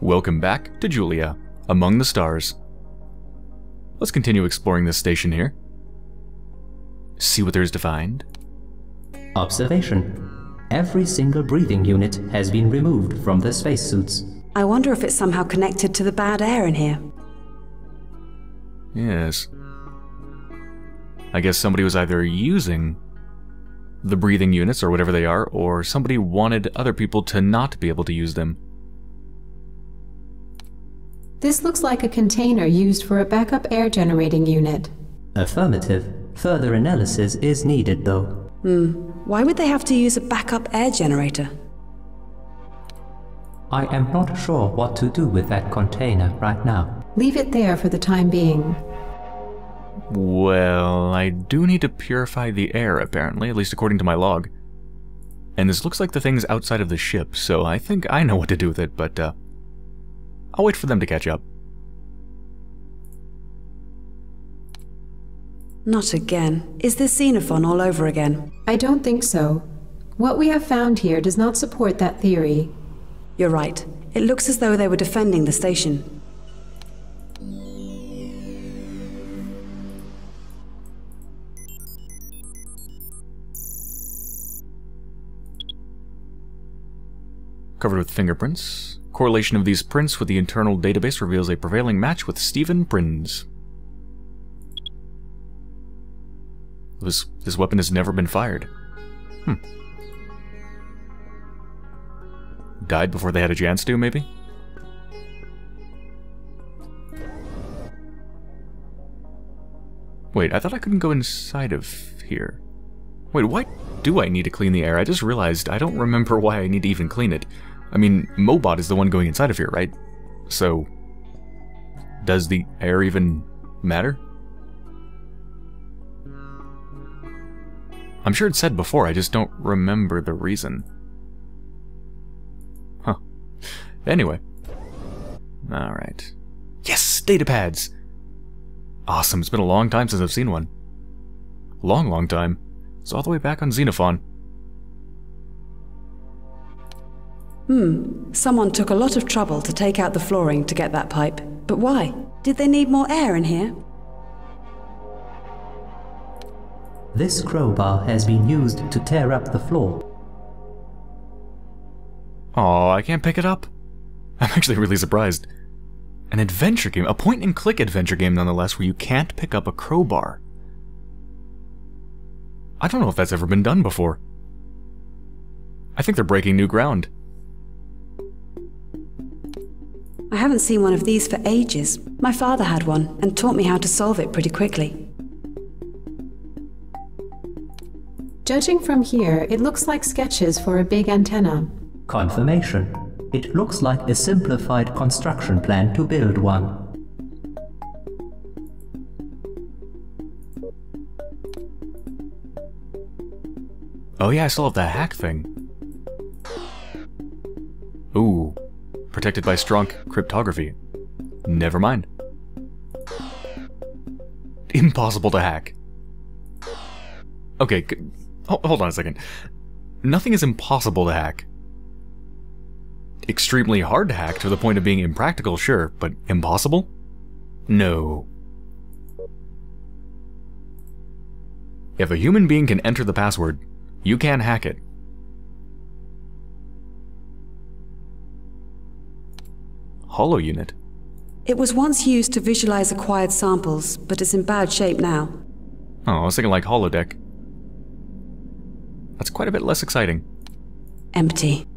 Welcome back to Julia, Among the Stars. Let's continue exploring this station here. See what there is to find. Observation. Every single breathing unit has been removed from the spacesuits. I wonder if it's somehow connected to the bad air in here. Yes. I guess somebody was either using the breathing units or whatever they are, or somebody wanted other people to not be able to use them. This looks like a container used for a backup air generating unit. Affirmative. Further analysis is needed, though. Hmm. Why would they have to use a backup air generator? I am not sure what to do with that container right now. Leave it there for the time being. Well, I do need to purify the air, apparently, at least according to my log. And this looks like the thing's outside of the ship, so I think I know what to do with it, but, uh, I'll wait for them to catch up. Not again. Is this Xenophon all over again? I don't think so. What we have found here does not support that theory. You're right. It looks as though they were defending the station. Covered with fingerprints. Correlation of these prints with the internal database reveals a prevailing match with Stephen Prinz. This, this weapon has never been fired. Hmm. Died before they had a chance to, maybe? Wait, I thought I couldn't go inside of here. Wait, why do I need to clean the air? I just realized I don't remember why I need to even clean it. I mean, Mobot is the one going inside of here, right? So, does the air even matter? I'm sure it said before, I just don't remember the reason. Huh. Anyway. Alright. Yes! Data pads! Awesome, it's been a long time since I've seen one. Long, long time. It's all the way back on Xenophon. Hmm. Someone took a lot of trouble to take out the flooring to get that pipe. But why? Did they need more air in here? This crowbar has been used to tear up the floor. Oh, I can't pick it up? I'm actually really surprised. An adventure game, a point and click adventure game nonetheless, where you can't pick up a crowbar. I don't know if that's ever been done before. I think they're breaking new ground. I haven't seen one of these for ages. My father had one and taught me how to solve it pretty quickly. Judging from here, it looks like sketches for a big antenna. Confirmation. It looks like a simplified construction plan to build one. Oh yeah, I still have the hack thing. Ooh. Protected by strong cryptography. Never mind. Impossible to hack. Okay, hold on a second. Nothing is impossible to hack. Extremely hard to hack to the point of being impractical, sure, but impossible? No. If a human being can enter the password, you can hack it. Holo unit. It was once used to visualize acquired samples, but it's in bad shape now. Oh, I was thinking like holodeck. That's quite a bit less exciting. Empty.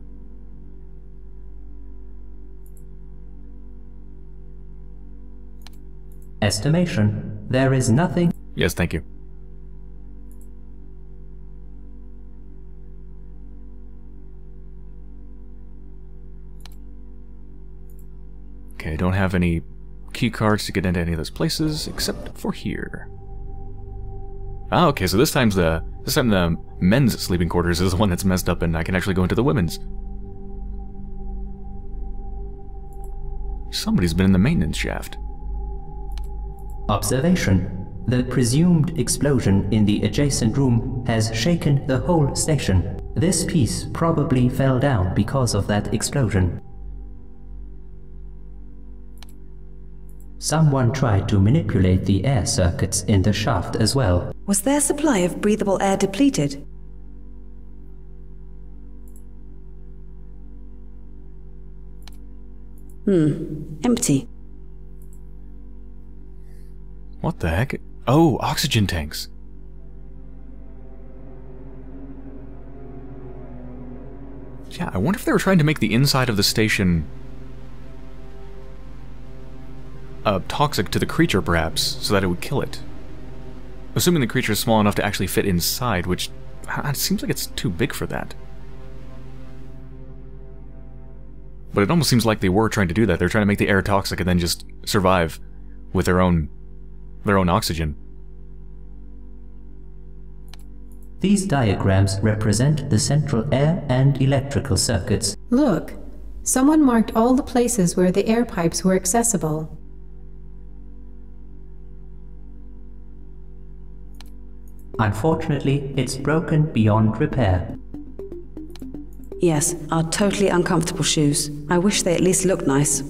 Estimation. There is nothing. Yes, thank you. Okay, I don't have any key cards to get into any of those places except for here. Ah, okay, so this time's the this time the men's sleeping quarters is the one that's messed up and I can actually go into the women's. Somebody's been in the maintenance shaft. Observation. The presumed explosion in the adjacent room has shaken the whole station. This piece probably fell down because of that explosion. Someone tried to manipulate the air circuits in the shaft as well. Was their supply of breathable air depleted? Hmm, empty. What the heck? Oh, oxygen tanks. Yeah, I wonder if they were trying to make the inside of the station uh, toxic to the creature, perhaps, so that it would kill it. Assuming the creature is small enough to actually fit inside, which uh, it seems like it's too big for that. But it almost seems like they were trying to do that. They're trying to make the air toxic and then just survive with their own their own oxygen. These diagrams represent the central air and electrical circuits. Look, someone marked all the places where the air pipes were accessible. Unfortunately, it's broken beyond repair. Yes, are totally uncomfortable shoes. I wish they at least looked nice.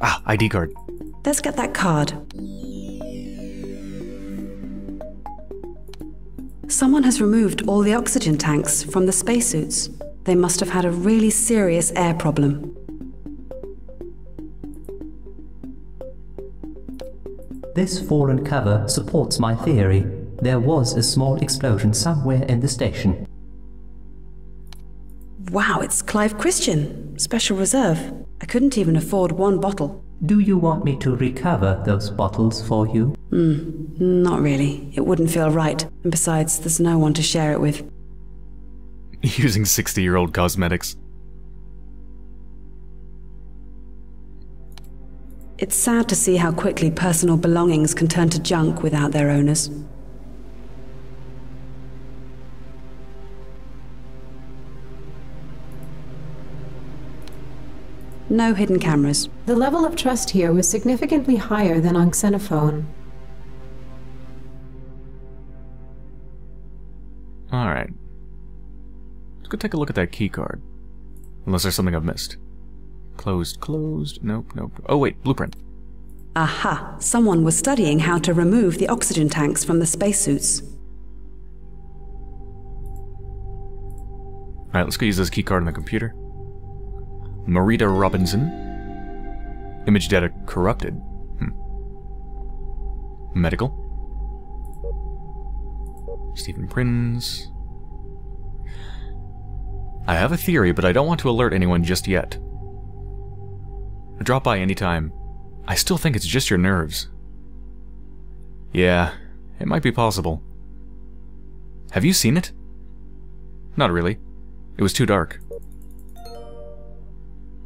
Ah, ID card. Let's get that card. Someone has removed all the oxygen tanks from the spacesuits. They must have had a really serious air problem. This fallen cover supports my theory. There was a small explosion somewhere in the station. Wow, it's Clive Christian, Special Reserve. I couldn't even afford one bottle. Do you want me to recover those bottles for you? Hmm, not really. It wouldn't feel right. And besides, there's no one to share it with. Using 60 year old cosmetics. It's sad to see how quickly personal belongings can turn to junk without their owners. No hidden cameras. The level of trust here was significantly higher than on Xenophon. Alright. Let's go take a look at that keycard. Unless there's something I've missed. Closed, closed. Nope, nope. Oh, wait, blueprint. Aha! Someone was studying how to remove the oxygen tanks from the spacesuits. Alright, let's go use this keycard on the computer. Marita Robinson. Image data corrupted. Hmm. Medical. Stephen Prinz. I have a theory, but I don't want to alert anyone just yet. Drop by anytime. I still think it's just your nerves. Yeah, it might be possible. Have you seen it? Not really. It was too dark.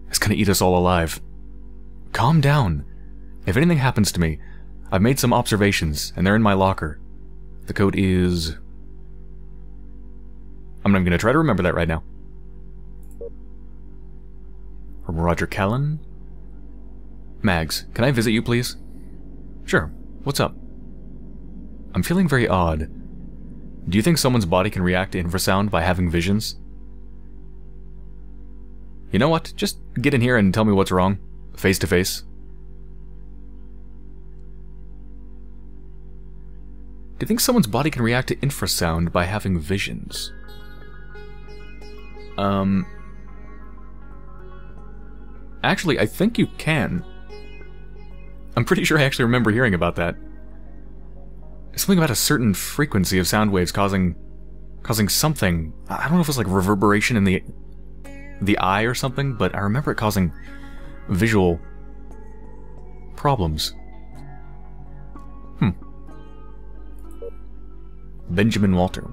It's gonna eat us all alive. Calm down. If anything happens to me, I've made some observations, and they're in my locker. The code is... I'm not gonna try to remember that right now. From Roger Callan? Mags, can I visit you, please? Sure. What's up? I'm feeling very odd. Do you think someone's body can react to infrasound by having visions? You know what? Just get in here and tell me what's wrong. Face to face. Do you think someone's body can react to infrasound by having visions? Um... Actually, I think you can. I'm pretty sure I actually remember hearing about that. Something about a certain frequency of sound waves causing... causing something. I don't know if it was like reverberation in the... the eye or something, but I remember it causing visual problems. Hmm. Benjamin Walter.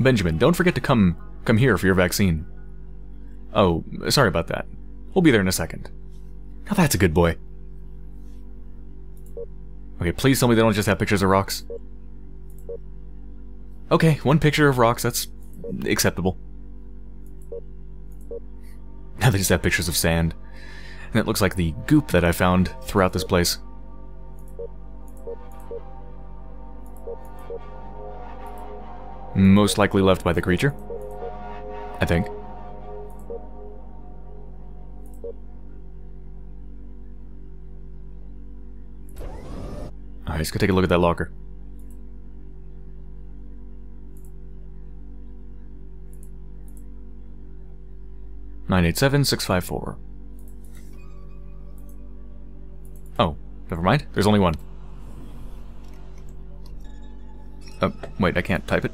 Benjamin, don't forget to come come here for your vaccine. Oh, sorry about that. We'll be there in a second. Now that's a good boy. Okay, please tell me they don't just have pictures of rocks. Okay, one picture of rocks, that's acceptable. Now they just have pictures of sand. And it looks like the goop that I found throughout this place. Most likely left by the creature. I think. Nice, go take a look at that locker. Nine eight seven six five four. Oh, never mind. There's only one. Oh, wait, I can't type it.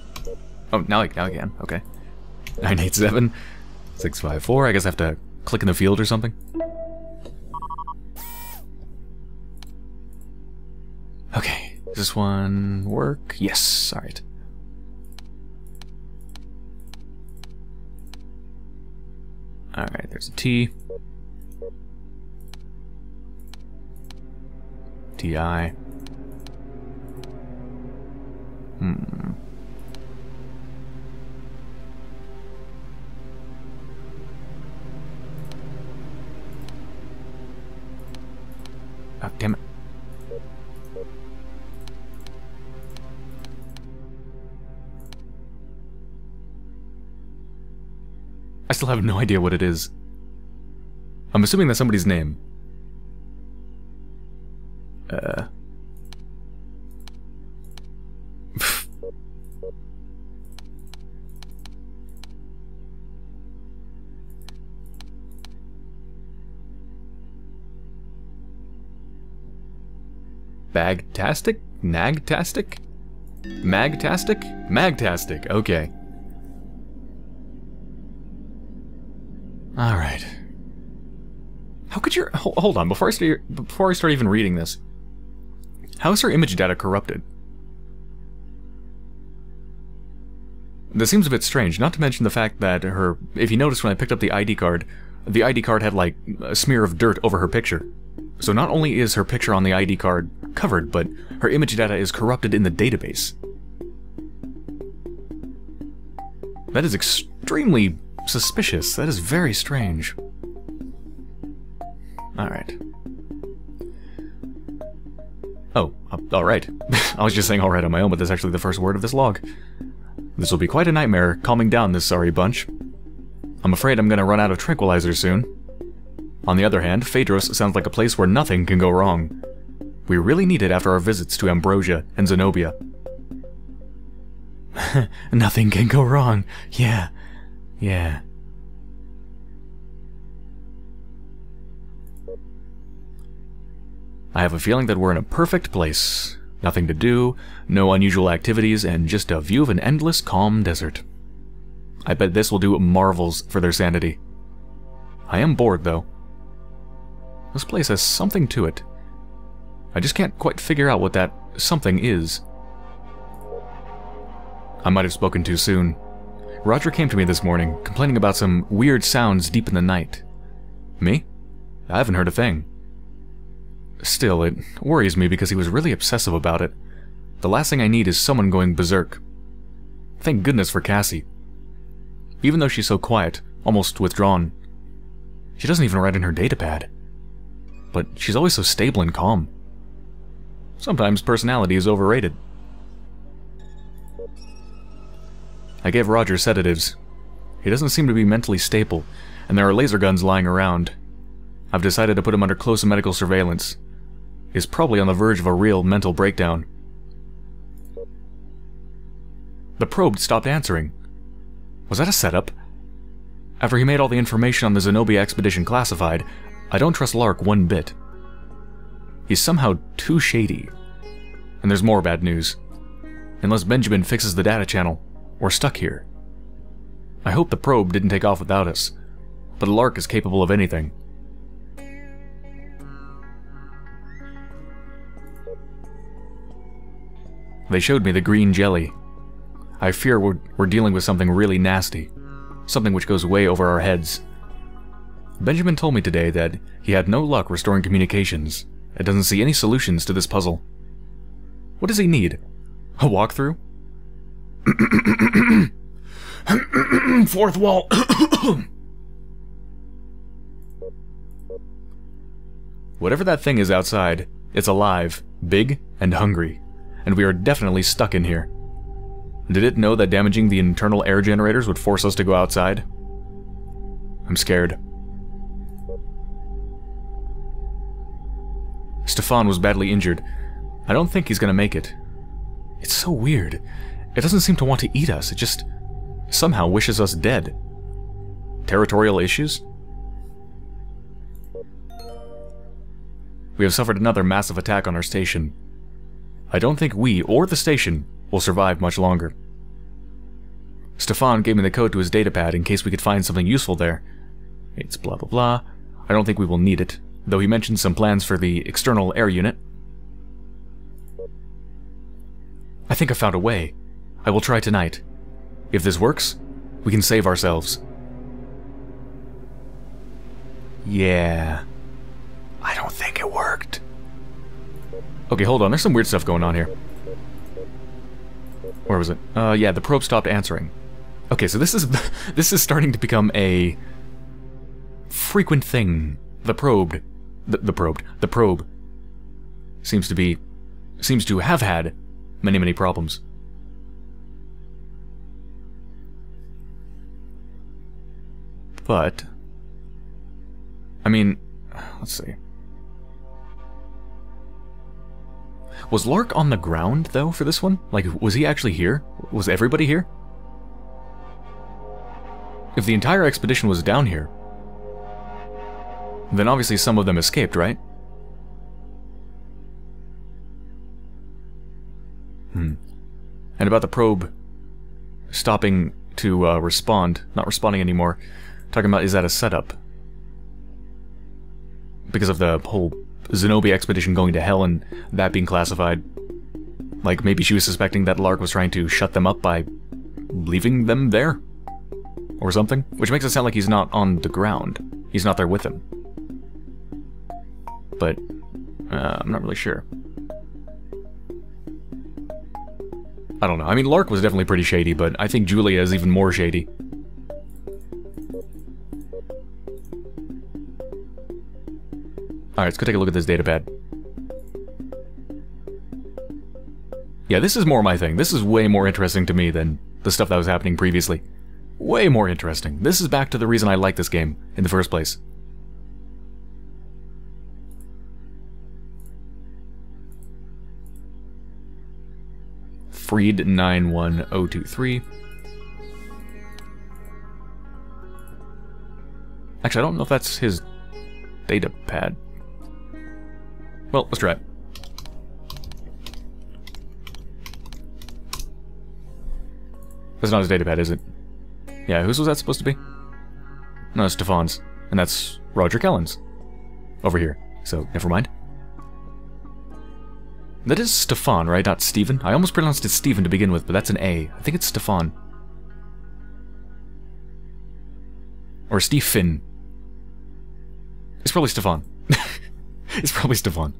Oh, now I, now I can. Okay. 987 654. I guess I have to click in the field or something. Does this one work? Yes. Alright. Alright, there's a T. TI. Hmm. Oh, damn it. Still have no idea what it is. I'm assuming that's somebody's name. Uh... Bagtastic? Nagtastic? Magtastic? Magtastic, okay. Alright. How could your... Hold on, before I, start, before I start even reading this. How is her image data corrupted? This seems a bit strange, not to mention the fact that her... If you notice when I picked up the ID card, the ID card had, like, a smear of dirt over her picture. So not only is her picture on the ID card covered, but her image data is corrupted in the database. That is extremely suspicious. That is very strange. Alright. Oh, uh, alright. I was just saying alright on my own, but that's actually the first word of this log. This will be quite a nightmare, calming down this sorry bunch. I'm afraid I'm gonna run out of tranquilizers soon. On the other hand, Phaidros sounds like a place where nothing can go wrong. We really need it after our visits to Ambrosia and Zenobia. nothing can go wrong. Yeah. Yeah. I have a feeling that we're in a perfect place. Nothing to do, no unusual activities, and just a view of an endless, calm desert. I bet this will do marvels for their sanity. I am bored, though. This place has something to it. I just can't quite figure out what that something is. I might have spoken too soon. Roger came to me this morning, complaining about some weird sounds deep in the night. Me? I haven't heard a thing. Still, it worries me because he was really obsessive about it. The last thing I need is someone going berserk. Thank goodness for Cassie. Even though she's so quiet, almost withdrawn. She doesn't even write in her datapad. But she's always so stable and calm. Sometimes personality is overrated. I gave Roger sedatives. He doesn't seem to be mentally stable, and there are laser guns lying around. I've decided to put him under close medical surveillance. He's probably on the verge of a real mental breakdown. The probe stopped answering. Was that a setup? After he made all the information on the Zenobia expedition classified, I don't trust Lark one bit. He's somehow too shady. And there's more bad news. Unless Benjamin fixes the data channel, we're stuck here. I hope the probe didn't take off without us, but a Lark is capable of anything. They showed me the green jelly. I fear we're, we're dealing with something really nasty. Something which goes way over our heads. Benjamin told me today that he had no luck restoring communications and doesn't see any solutions to this puzzle. What does he need? A walkthrough? Fourth wall. Whatever that thing is outside, it's alive, big, and hungry, and we are definitely stuck in here. Did it know that damaging the internal air generators would force us to go outside? I'm scared. Stefan was badly injured. I don't think he's gonna make it. It's so weird. It doesn't seem to want to eat us. It just somehow wishes us dead. Territorial issues? We have suffered another massive attack on our station. I don't think we, or the station, will survive much longer. Stefan gave me the code to his datapad in case we could find something useful there. It's blah blah blah. I don't think we will need it, though he mentioned some plans for the external air unit. I think I found a way. I will try tonight. If this works, we can save ourselves. Yeah. I don't think it worked. Okay, hold on. There's some weird stuff going on here. Where was it? Uh, yeah, the probe stopped answering. Okay, so this is this is starting to become a frequent thing. The probed, the, the probed, the probe seems to be seems to have had many many problems. But I mean, let's see. Was Lark on the ground, though, for this one? Like, was he actually here? Was everybody here? If the entire expedition was down here, then obviously some of them escaped, right? Hmm. And about the probe stopping to uh, respond, not responding anymore, talking about is that a setup? Because of the whole Zenobia expedition going to hell and that being classified. Like maybe she was suspecting that Lark was trying to shut them up by leaving them there? Or something? Which makes it sound like he's not on the ground. He's not there with them. But, uh, I'm not really sure. I don't know. I mean, Lark was definitely pretty shady, but I think Julia is even more shady. Alright, let's go take a look at this datapad. Yeah, this is more my thing. This is way more interesting to me than the stuff that was happening previously. Way more interesting. This is back to the reason I like this game in the first place. Freed 91023. Actually, I don't know if that's his data pad. Well, let's try it. That's not his datapad, is it? Yeah, whose was that supposed to be? No, it's Stefan's. And that's Roger Kellen's. Over here. So, never mind. That is Stefan, right? Not Stephen? I almost pronounced it Stephen to begin with, but that's an A. I think it's Stefan. Or Stephen. It's probably Stefan. it's probably Stefan.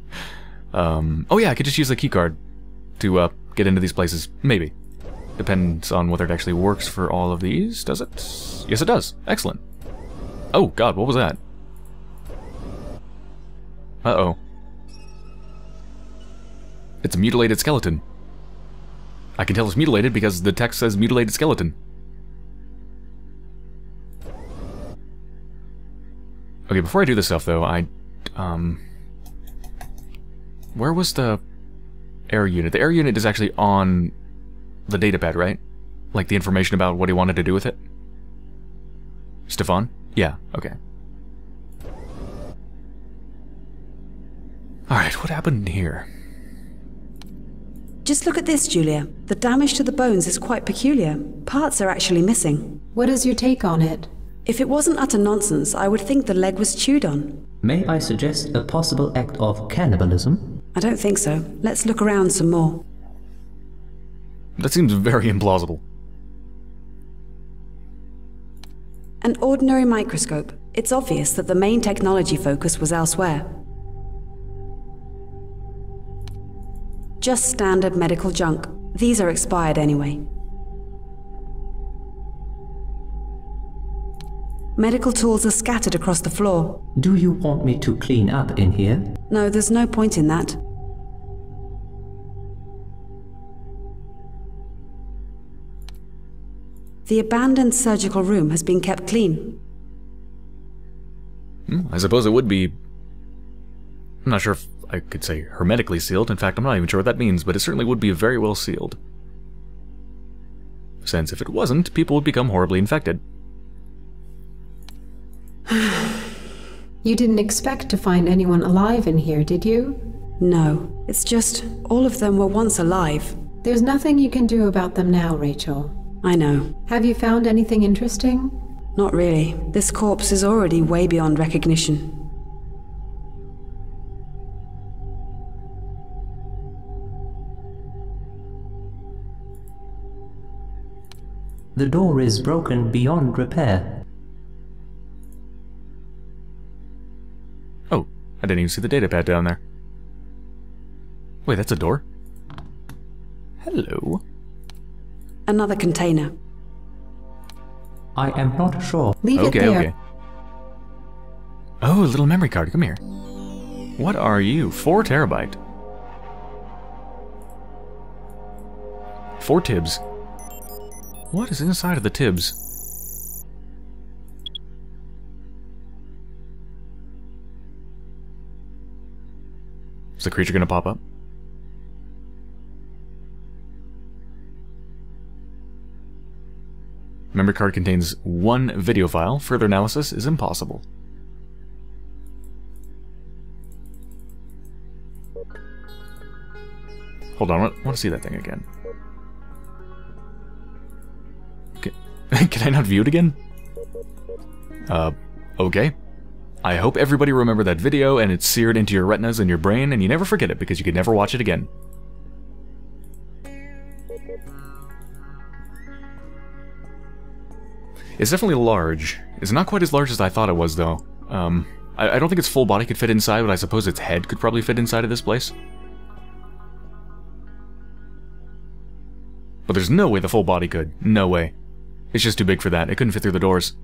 Um, oh yeah, I could just use a keycard to uh, get into these places. Maybe. Depends on whether it actually works for all of these, does it? Yes, it does. Excellent. Oh, God, what was that? Uh-oh. It's a mutilated skeleton. I can tell it's mutilated because the text says mutilated skeleton. Okay, before I do this stuff, though, I... Um... Where was the air unit? The air unit is actually on the datapad, right? Like the information about what he wanted to do with it? Stefan? Yeah, okay. Alright, what happened here? Just look at this, Julia. The damage to the bones is quite peculiar. Parts are actually missing. What is your take on it? If it wasn't utter nonsense, I would think the leg was chewed on. May I suggest a possible act of cannibalism? I don't think so. Let's look around some more. That seems very implausible. An ordinary microscope. It's obvious that the main technology focus was elsewhere. Just standard medical junk. These are expired anyway. Medical tools are scattered across the floor. Do you want me to clean up in here? No, there's no point in that. The abandoned surgical room has been kept clean. Hmm, I suppose it would be... I'm not sure if I could say hermetically sealed. In fact, I'm not even sure what that means, but it certainly would be very well sealed. Since if it wasn't, people would become horribly infected. You didn't expect to find anyone alive in here, did you? No, it's just all of them were once alive. There's nothing you can do about them now, Rachel. I know. Have you found anything interesting? Not really. This corpse is already way beyond recognition. The door is broken beyond repair. Oh, I didn't even see the data pad down there. Wait, that's a door? Hello. Another container. I am not sure. Leave it Okay, there. okay. Oh, a little memory card. Come here. What are you? Four terabyte. Four tibs. What is inside of the tibs? Is the creature gonna pop up? Memory card contains one video file. Further analysis is impossible. Hold on, I want to see that thing again. Can, can I not view it again? Uh, okay. I hope everybody remember that video and it's seared into your retinas and your brain and you never forget it because you can never watch it again. It's definitely large. It's not quite as large as I thought it was, though. Um, I, I don't think its full body could fit inside, but I suppose its head could probably fit inside of this place. But there's no way the full body could. No way. It's just too big for that. It couldn't fit through the doors.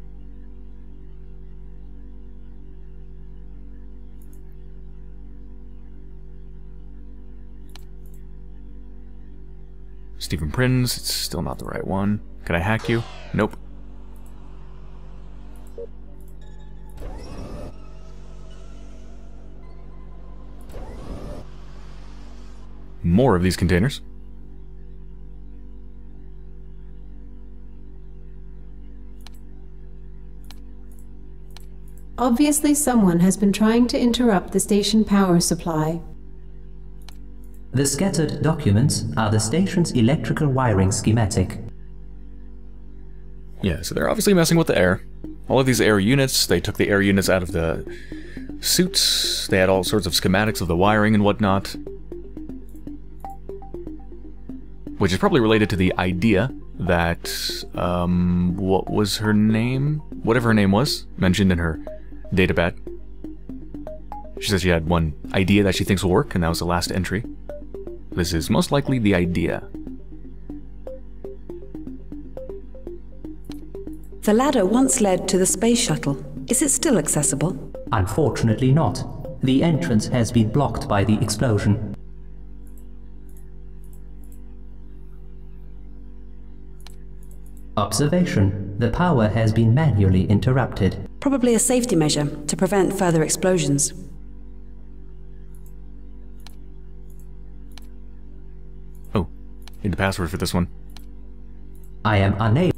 Stephen Prinz, it's still not the right one. Can I hack you? Nope. More of these containers. Obviously, someone has been trying to interrupt the station power supply. The scattered documents are the station's electrical wiring schematic. Yeah, so they're obviously messing with the air. All of these air units, they took the air units out of the suits, they had all sorts of schematics of the wiring and whatnot. Which is probably related to the idea that, um, what was her name? Whatever her name was, mentioned in her datapad. She said she had one idea that she thinks will work, and that was the last entry. This is most likely the idea. The ladder once led to the space shuttle. Is it still accessible? Unfortunately not. The entrance has been blocked by the explosion. Observation. The power has been manually interrupted. Probably a safety measure to prevent further explosions. Need the password for this one. I am unable.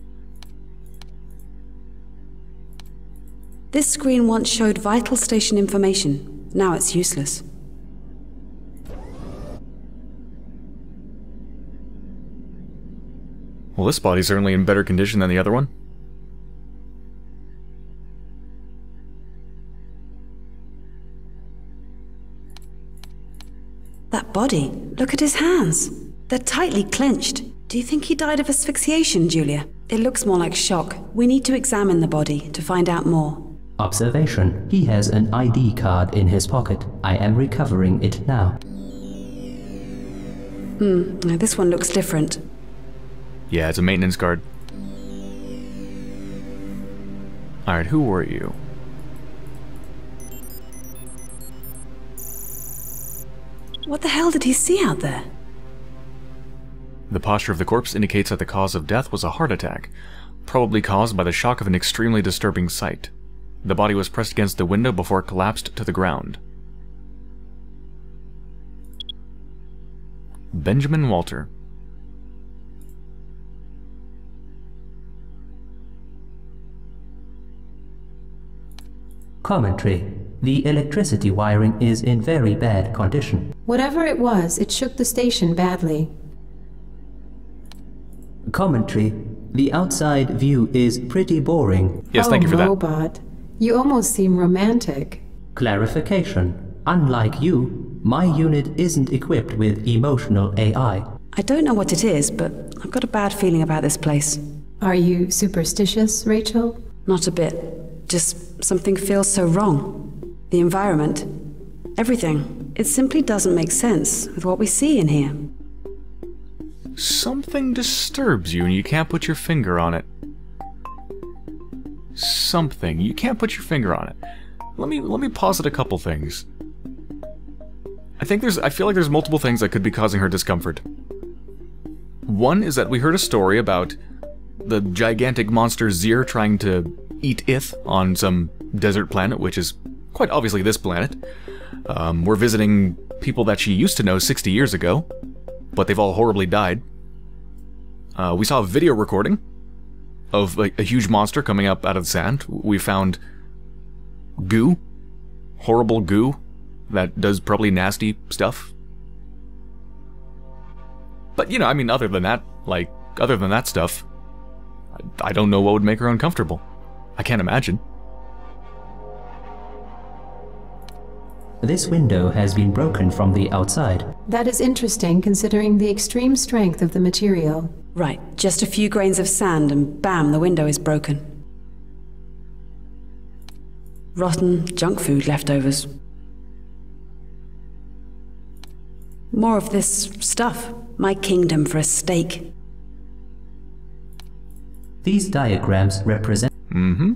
This screen once showed vital station information. Now it's useless. Well, this body's certainly in better condition than the other one. That body, look at his hands. They're tightly clenched. Do you think he died of asphyxiation, Julia? It looks more like shock. We need to examine the body to find out more. Observation. He has an ID card in his pocket. I am recovering it now. Hmm, Now, this one looks different. Yeah, it's a maintenance card. Alright, who were you? What the hell did he see out there? The posture of the corpse indicates that the cause of death was a heart attack, probably caused by the shock of an extremely disturbing sight. The body was pressed against the window before it collapsed to the ground. Benjamin Walter. Commentary. The electricity wiring is in very bad condition. Whatever it was, it shook the station badly. Commentary. The outside view is pretty boring. Yes, oh, thank you for that. Oh, Mobot. You almost seem romantic. Clarification. Unlike you, my unit isn't equipped with emotional AI. I don't know what it is, but I've got a bad feeling about this place. Are you superstitious, Rachel? Not a bit. Just something feels so wrong. The environment, everything. It simply doesn't make sense with what we see in here. Something disturbs you and you can't put your finger on it. Something. You can't put your finger on it. Let me let me posit a couple things. I think there's I feel like there's multiple things that could be causing her discomfort. One is that we heard a story about the gigantic monster Zir trying to eat Ith on some desert planet, which is quite obviously this planet. Um, we're visiting people that she used to know 60 years ago, but they've all horribly died. Uh, we saw a video recording of a, a huge monster coming up out of the sand. We found goo, horrible goo that does probably nasty stuff. But you know, I mean, other than that, like, other than that stuff, I, I don't know what would make her uncomfortable. I can't imagine. This window has been broken from the outside. That is interesting considering the extreme strength of the material. Right, just a few grains of sand and bam, the window is broken. Rotten junk food leftovers. More of this stuff. My kingdom for a steak. These diagrams represent Mm-hmm.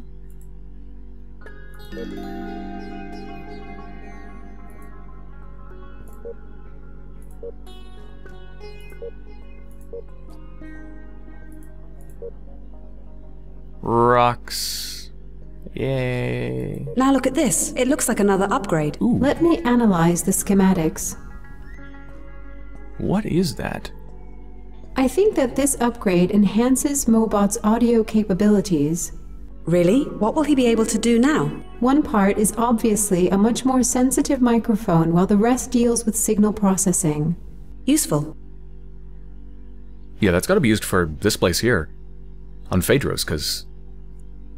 Rocks. Yay. Now look at this. It looks like another upgrade. Let me analyze the schematics. What is that? I think that this upgrade enhances Mobot's audio capabilities. Really? What will he be able to do now? One part is obviously a much more sensitive microphone, while the rest deals with signal processing. Useful. Yeah, that's got to be used for this place here. On Phaidros, because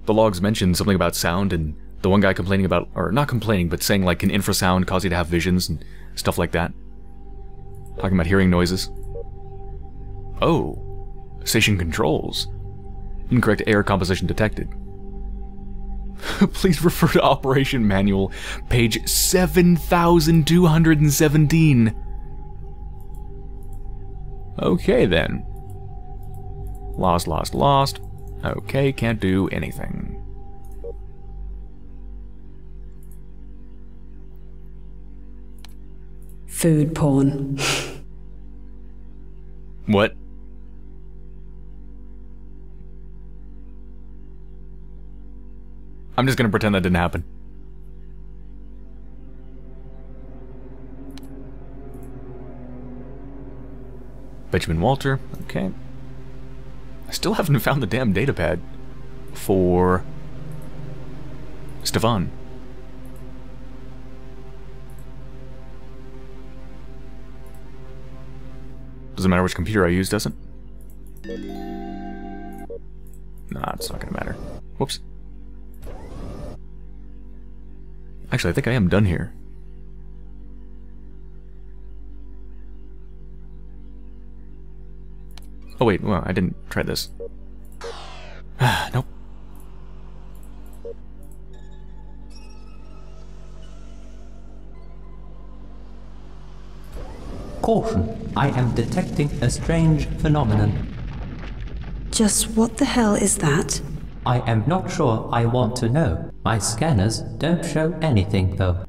the logs mentioned something about sound and the one guy complaining about, or not complaining, but saying like can infrasound cause you to have visions and stuff like that. Talking about hearing noises. Oh, station controls. Incorrect air composition detected. Please refer to Operation Manual, page 7217. Okay then. Lost, lost, lost. Okay, can't do anything. Food porn. What? I'm just gonna pretend that didn't happen. Benjamin Walter, okay. Still haven't found the damn datapad for Stefan. Doesn't matter which computer I use, does it? Nah, it's not gonna matter. Whoops. Actually, I think I am done here. Oh wait, well, I didn't try this. nope. Caution, I am detecting a strange phenomenon. Just what the hell is that? I am not sure I want to know. My scanners don't show anything though.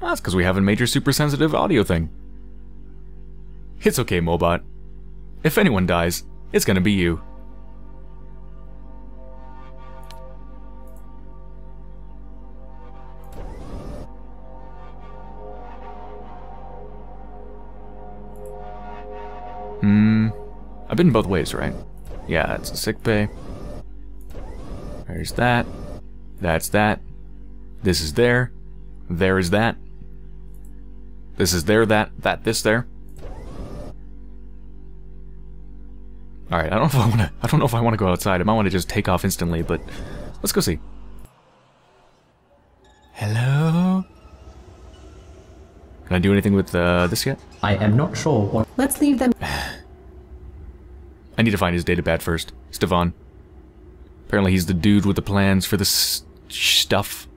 That's because we have a major super sensitive audio thing. It's okay, Mobot. If anyone dies, it's gonna be you. Hmm. I've been both ways, right? Yeah, it's a sick bay. There's that. That's that. This is there. There is that. This is there, that, that, this, there. Alright, I don't know if I wanna I don't know if I wanna go outside. I might wanna just take off instantly, but let's go see. Hello? Can I do anything with uh, this yet? I am not sure what Let's leave them. I need to find his datapad first. Stefan. Apparently he's the dude with the plans for this stuff.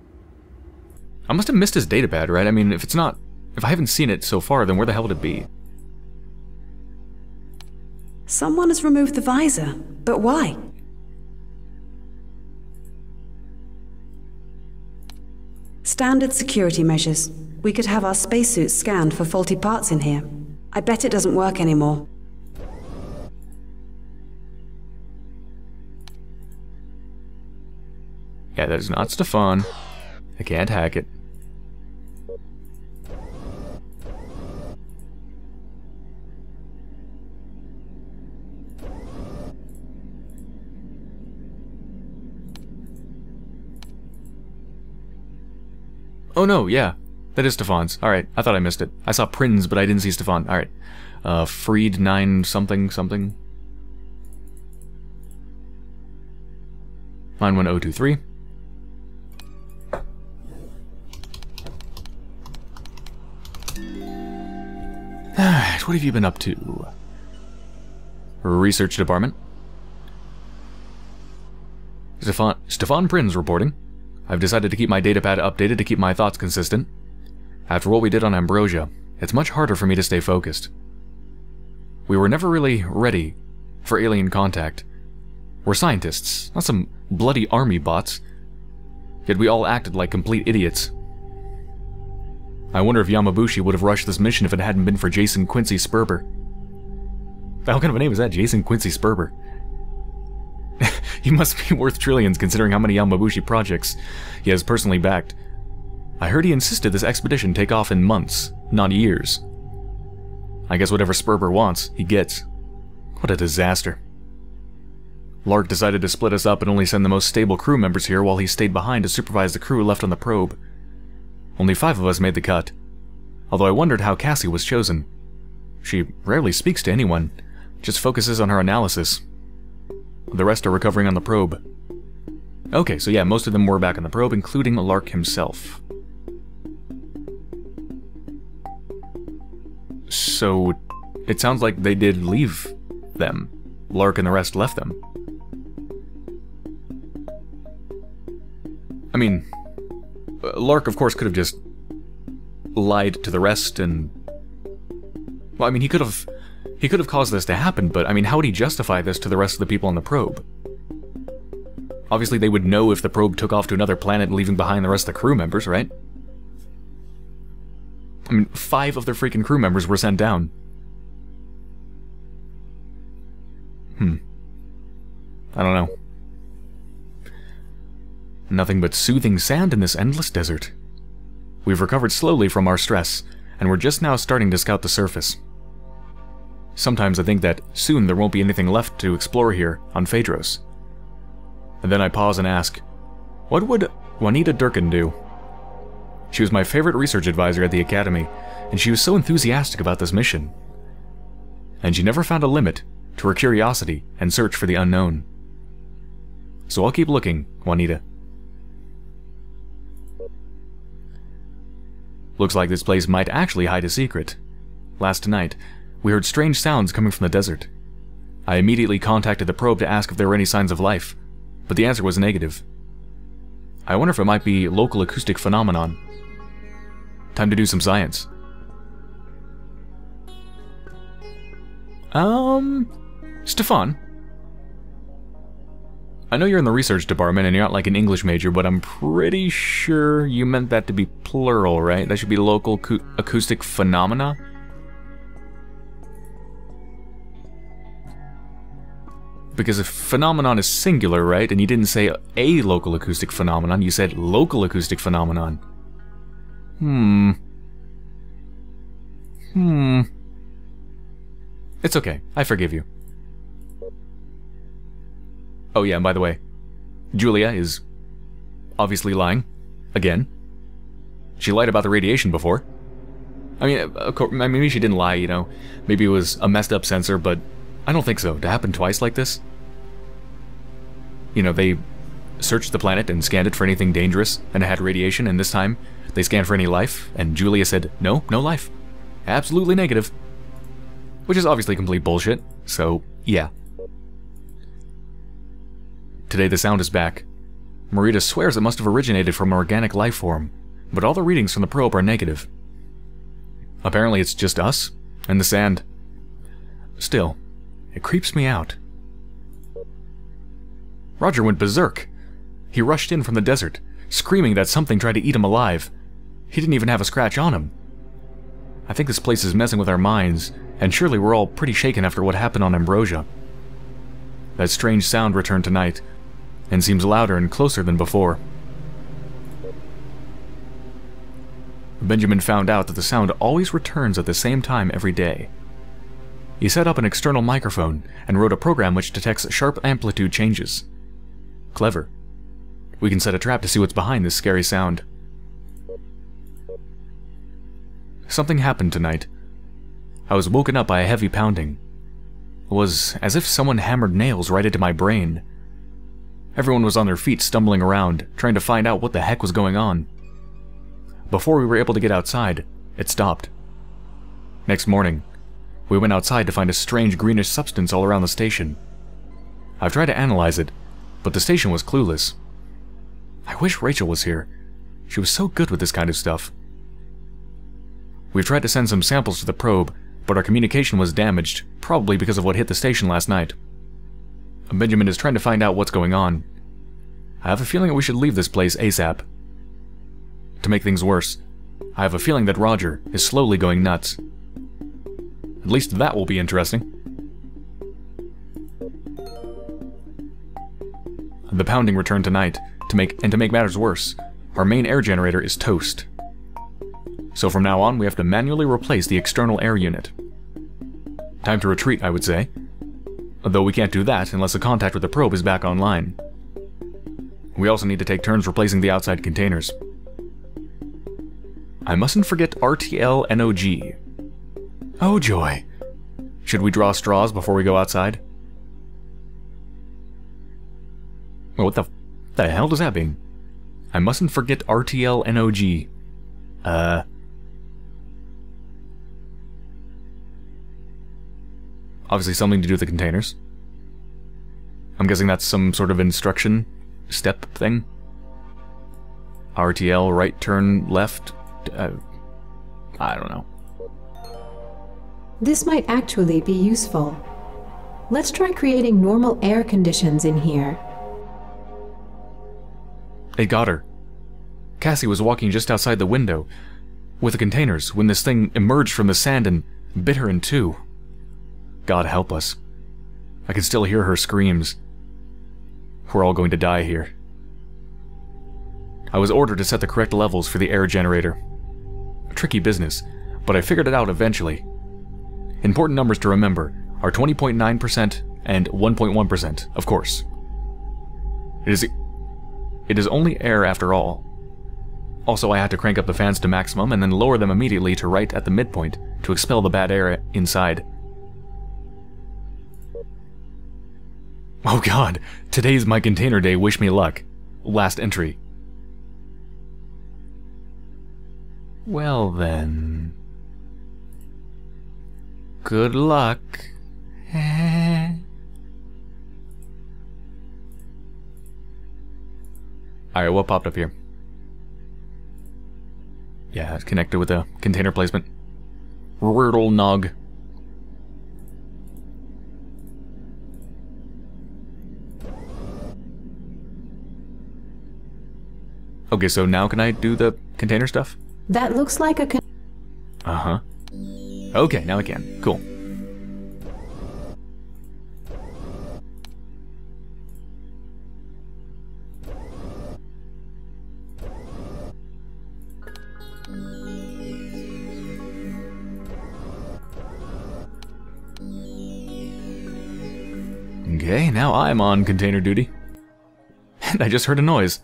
I must have missed his datapad, right? I mean, if it's not... If I haven't seen it so far, then where the hell would it be? Someone has removed the visor. But why? Standard security measures. We could have our spacesuits scanned for faulty parts in here. I bet it doesn't work anymore. Yeah, that is not Stefan. I can't hack it. Oh no, yeah. That is Stefan's. Alright, I thought I missed it. I saw Prins, but I didn't see Stefan. Alright. Uh, Freed 9 something something. Line 1023. Alright, what have you been up to? Research department. Stefan, Stefan Prins reporting. I've decided to keep my datapad updated to keep my thoughts consistent. After what we did on Ambrosia, it's much harder for me to stay focused. We were never really ready for alien contact. We're scientists, not some bloody army bots. Yet we all acted like complete idiots. I wonder if Yamabushi would have rushed this mission if it hadn't been for Jason Quincy Sperber. What kind of a name is that, Jason Quincy Sperber? he must be worth trillions considering how many Yamabushi projects he has personally backed. I heard he insisted this expedition take off in months, not years. I guess whatever Sperber wants, he gets. What a disaster. Lark decided to split us up and only send the most stable crew members here while he stayed behind to supervise the crew left on the probe. Only five of us made the cut, although I wondered how Cassie was chosen. She rarely speaks to anyone, just focuses on her analysis. The rest are recovering on the probe. Okay, so yeah, most of them were back on the probe, including Lark himself. So, it sounds like they did leave them. Lark and the rest left them. I mean, Lark, of course, could have just lied to the rest and... Well, I mean, he could have... He could have caused this to happen, but I mean, how would he justify this to the rest of the people on the probe? Obviously, they would know if the probe took off to another planet, leaving behind the rest of the crew members, right? I mean, five of their freaking crew members were sent down. Hmm. I don't know. Nothing but soothing sand in this endless desert. We've recovered slowly from our stress, and we're just now starting to scout the surface. Sometimes I think that soon there won't be anything left to explore here on Phaidros. And then I pause and ask, what would Juanita Durkin do? She was my favorite research advisor at the Academy, and she was so enthusiastic about this mission. And she never found a limit to her curiosity and search for the unknown. So I'll keep looking, Juanita. Looks like this place might actually hide a secret. Last night, we heard strange sounds coming from the desert. I immediately contacted the probe to ask if there were any signs of life, but the answer was negative. I wonder if it might be local acoustic phenomenon. Time to do some science. Um, Stefan? I know you're in the research department and you're not like an English major, but I'm pretty sure you meant that to be plural, right? That should be local acoustic phenomena? Because if phenomenon is singular, right, and you didn't say a local acoustic phenomenon, you said local acoustic phenomenon. Hmm. Hmm. It's okay. I forgive you. Oh yeah, and by the way, Julia is obviously lying. Again. She lied about the radiation before. I mean, of course, maybe she didn't lie, you know. Maybe it was a messed up sensor, but I don't think so. To happen twice like this? You know, they searched the planet and scanned it for anything dangerous, and it had radiation, and this time they scanned for any life, and Julia said, no, no life. Absolutely negative. Which is obviously complete bullshit, so yeah. Today the sound is back. Marita swears it must have originated from an organic life form, but all the readings from the probe are negative. Apparently it's just us and the sand. Still, it creeps me out. Roger went berserk. He rushed in from the desert, screaming that something tried to eat him alive. He didn't even have a scratch on him. I think this place is messing with our minds, and surely we're all pretty shaken after what happened on Ambrosia. That strange sound returned tonight, and seems louder and closer than before. Benjamin found out that the sound always returns at the same time every day. He set up an external microphone and wrote a program which detects sharp amplitude changes. Clever. We can set a trap to see what's behind this scary sound. Something happened tonight. I was woken up by a heavy pounding. It was as if someone hammered nails right into my brain. Everyone was on their feet stumbling around, trying to find out what the heck was going on. Before we were able to get outside, it stopped. Next morning, we went outside to find a strange greenish substance all around the station. I've tried to analyze it, but the station was clueless. I wish Rachel was here. She was so good with this kind of stuff. We've tried to send some samples to the probe, but our communication was damaged, probably because of what hit the station last night. Benjamin is trying to find out what's going on. I have a feeling that we should leave this place ASAP. To make things worse, I have a feeling that Roger is slowly going nuts. At least that will be interesting. The pounding returned tonight, to make and to make matters worse, our main air generator is toast. So from now on, we have to manually replace the external air unit. Time to retreat, I would say. Though we can't do that unless the contact with the probe is back online. We also need to take turns replacing the outside containers. I mustn't forget RTL NOG. Oh joy. Should we draw straws before we go outside? Well, what the, the hell does that mean? I mustn't forget RTL NOG. Uh... Obviously something to do with the containers. I'm guessing that's some sort of instruction step thing. RTL, right turn, left. Uh, I don't know. This might actually be useful. Let's try creating normal air conditions in here. It got her. Cassie was walking just outside the window with the containers when this thing emerged from the sand and bit her in two. God help us. I can still hear her screams. We're all going to die here. I was ordered to set the correct levels for the air generator. A tricky business, but I figured it out eventually. Important numbers to remember are 20.9% and 1.1%, of course. It is, it is only air after all. Also, I had to crank up the fans to maximum and then lower them immediately to right at the midpoint to expel the bad air inside. Oh god, today's my container day, wish me luck. Last entry. Well then... Good luck. Alright, what popped up here? Yeah, it's connected with a container placement. Rirdle Nog. Okay, so now can I do the container stuff? That looks like a. Con- Uh-huh. Okay, now I can. Cool. Now I'm on container duty. And I just heard a noise.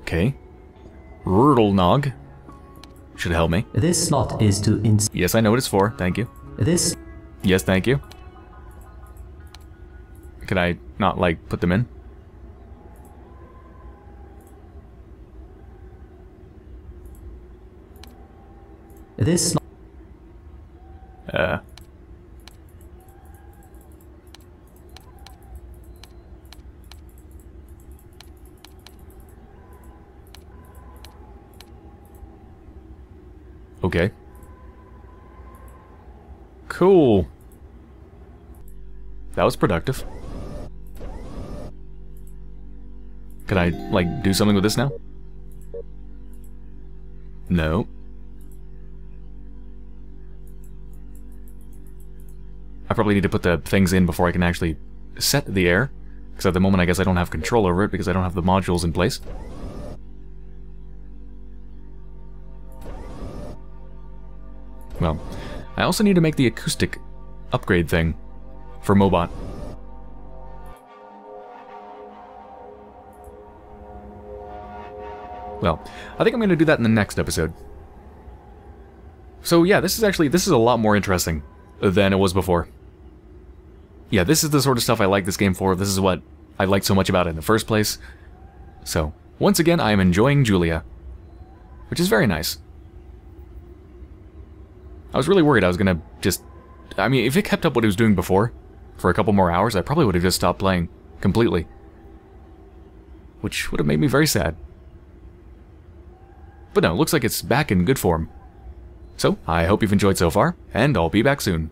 Okay. Rurdelnog. Should help me. This slot is to ins- Yes, I know what it's for. Thank you. This Yes, thank you. Could I not, like, put them in? This Uh. Okay. Cool. That was productive. Can I, like, do something with this now? No. I probably need to put the things in before I can actually set the air. Because at the moment I guess I don't have control over it because I don't have the modules in place. Well, I also need to make the acoustic upgrade thing for Mobot. Well, I think I'm going to do that in the next episode. So yeah, this is actually, this is a lot more interesting than it was before. Yeah, this is the sort of stuff I like this game for. This is what I liked so much about it in the first place. So, once again, I am enjoying Julia. Which is very nice. I was really worried I was gonna just... I mean, if it kept up what it was doing before, for a couple more hours, I probably would have just stopped playing. Completely. Which would have made me very sad. But no, it looks like it's back in good form. So, I hope you've enjoyed so far, and I'll be back soon.